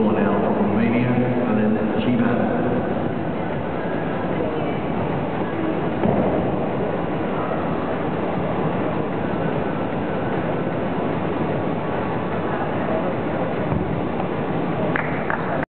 everyone else.